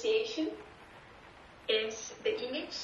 Association is the image.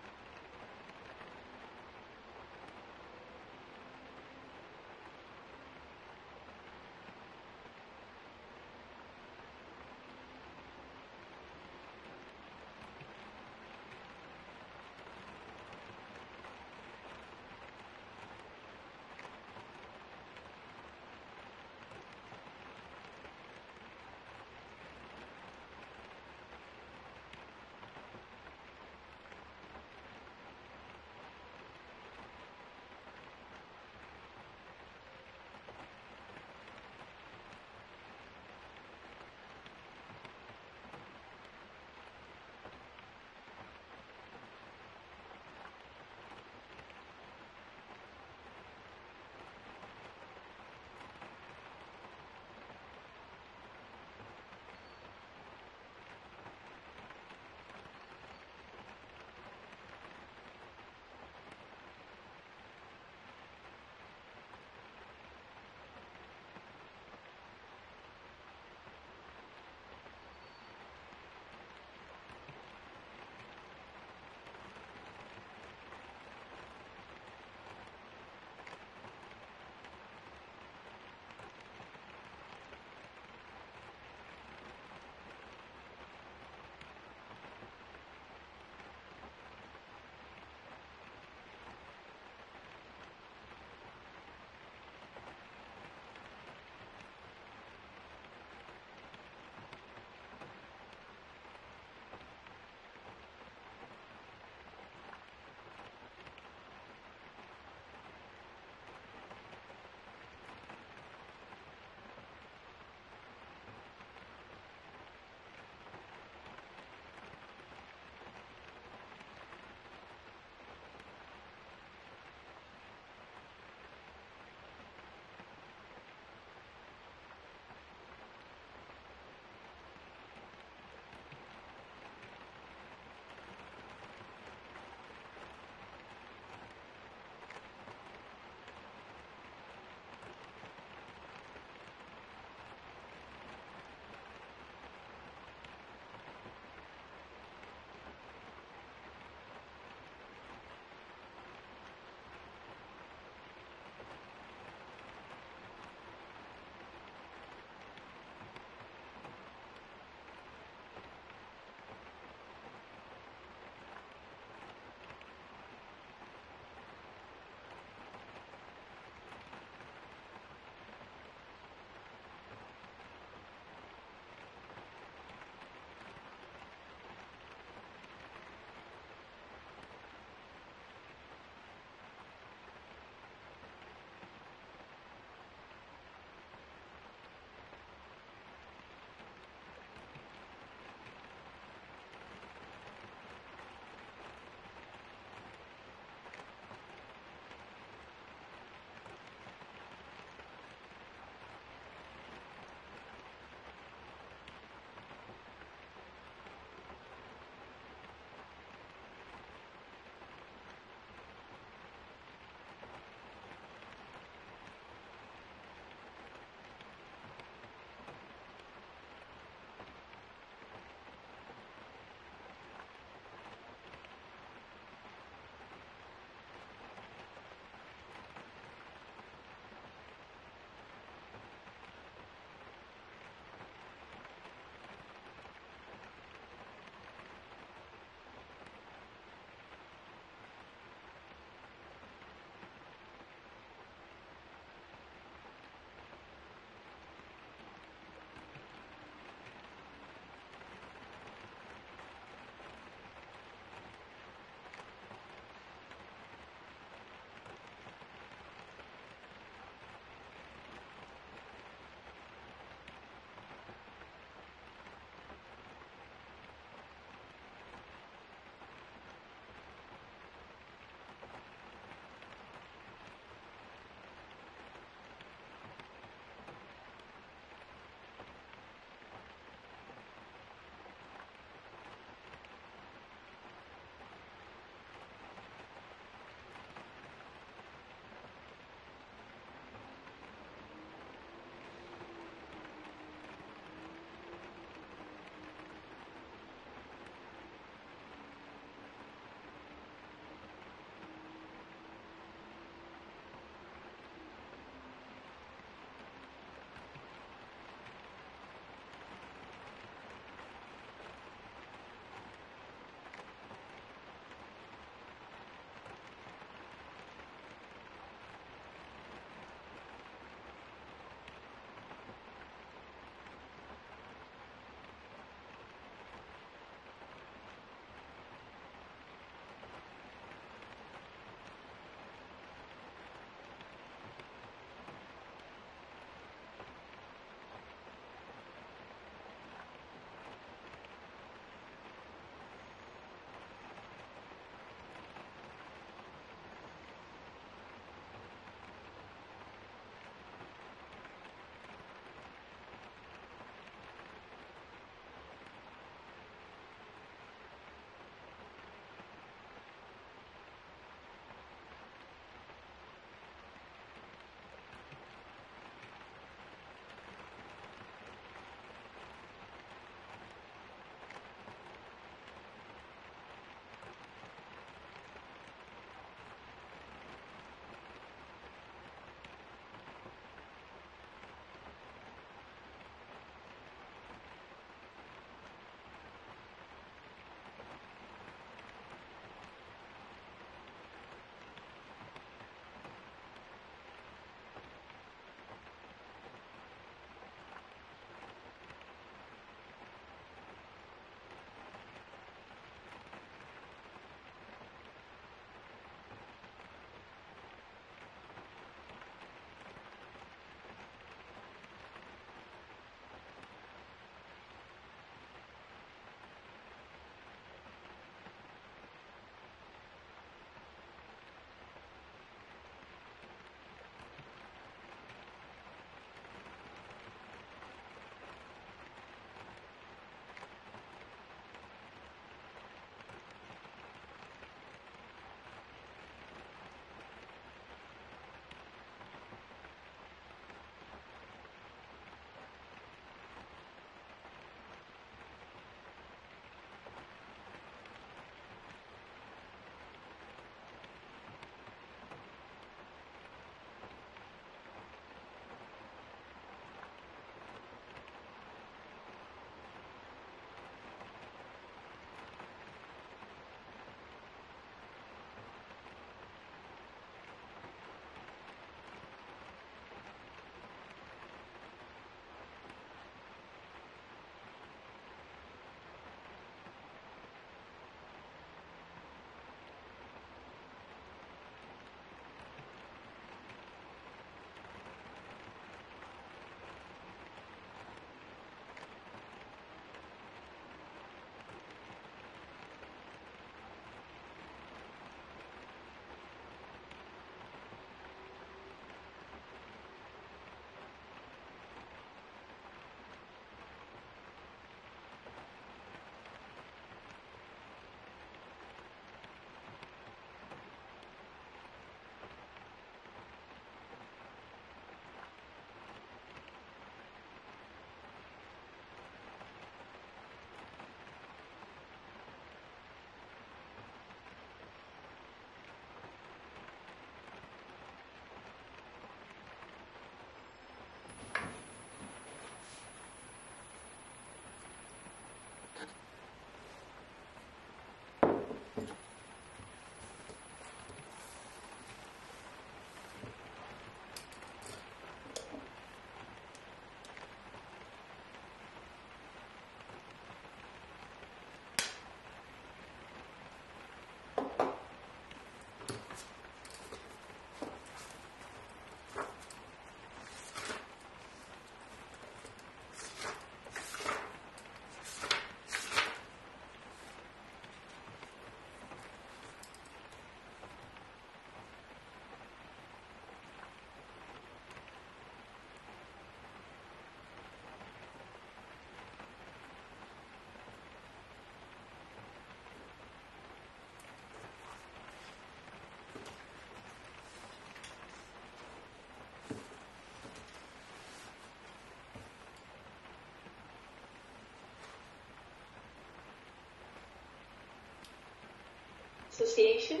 Association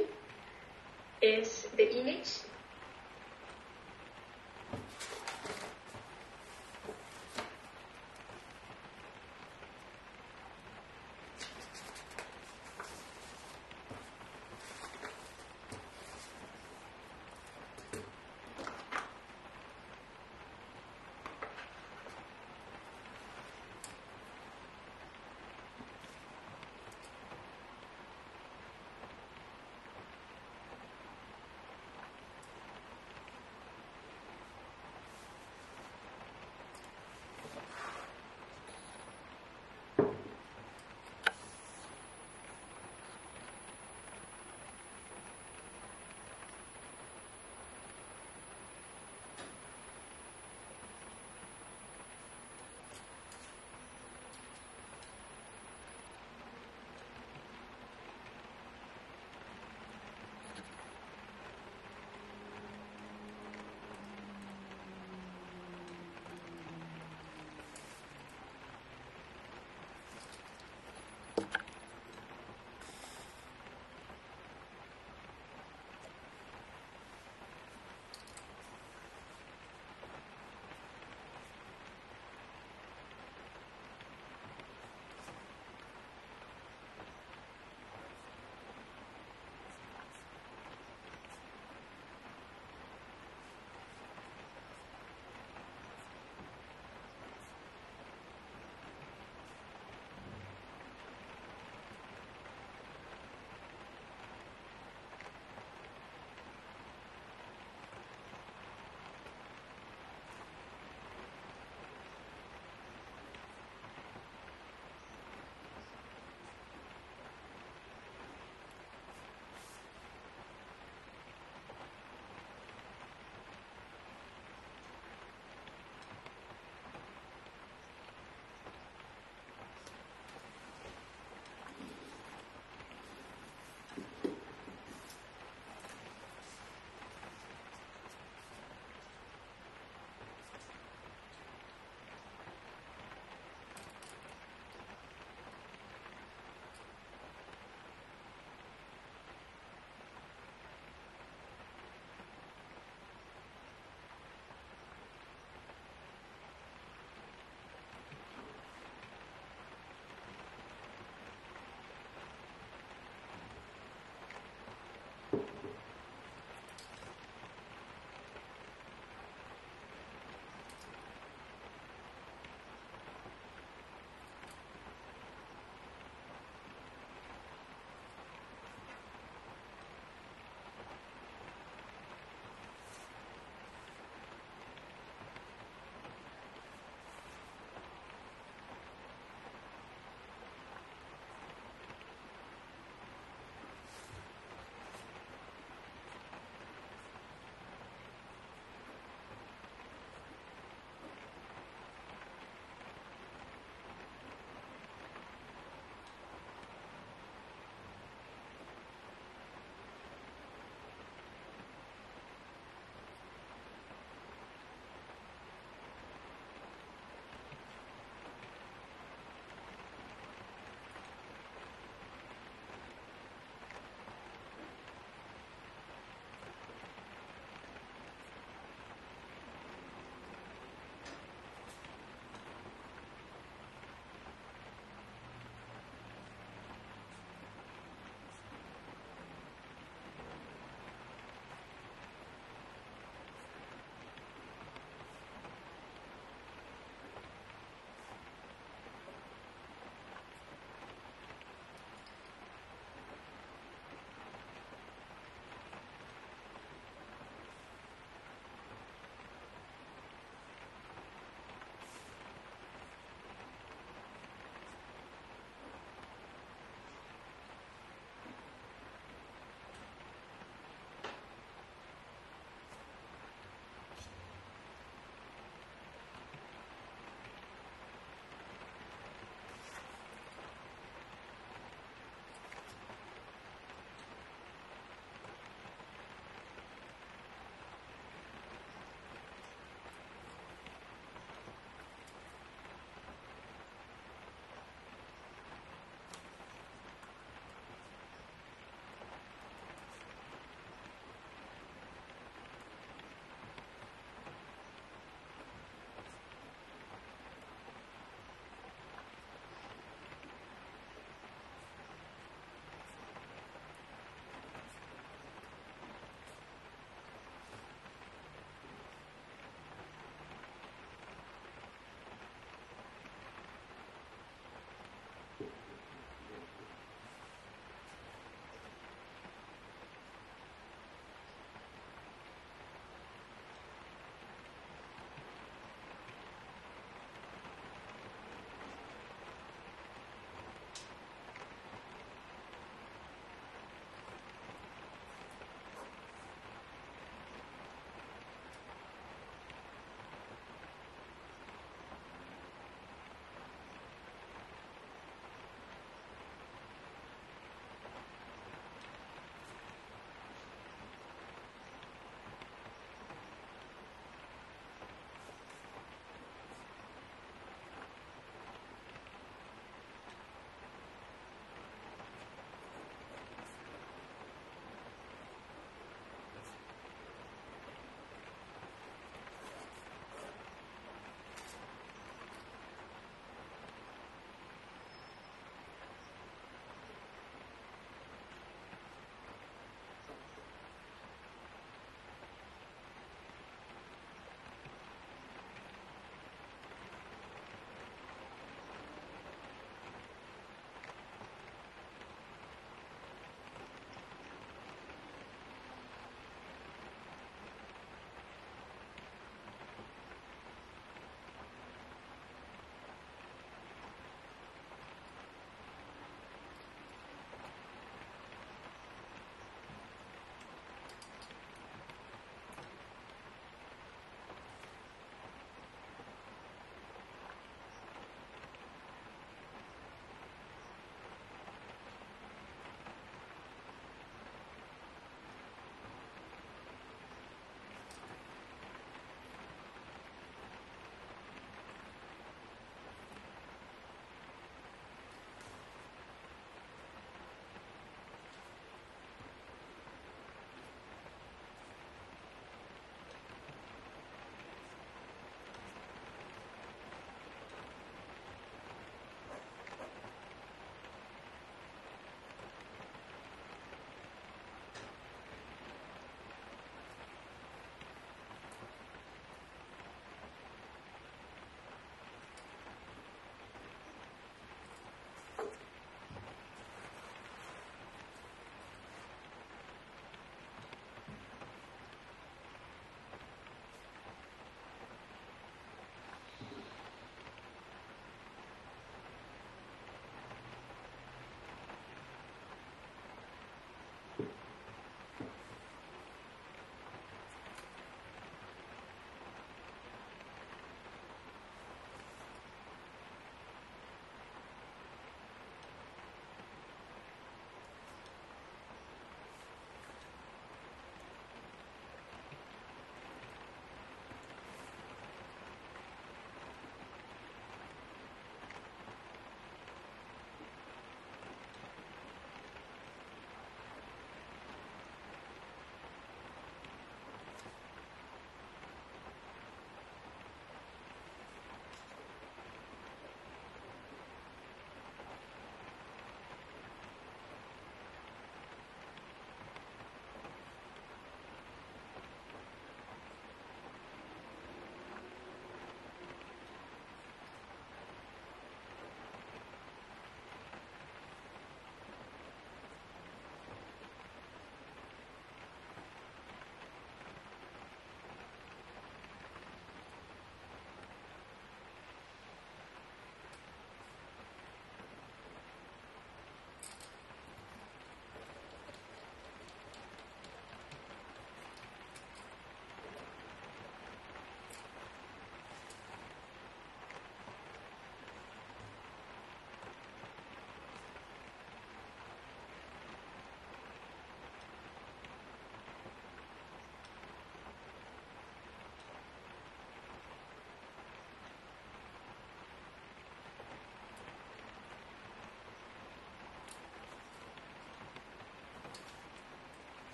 is the image.